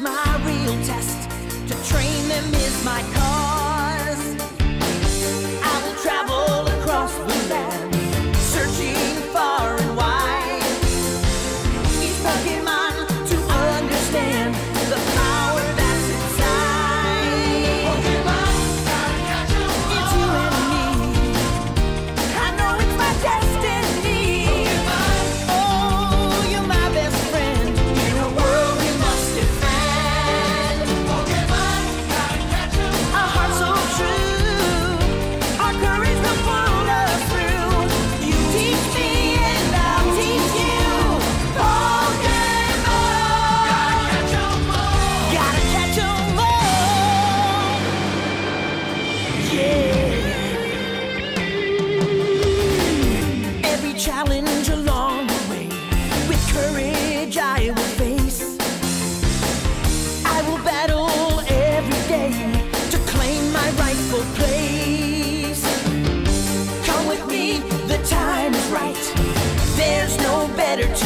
my real test. To train them is my. better to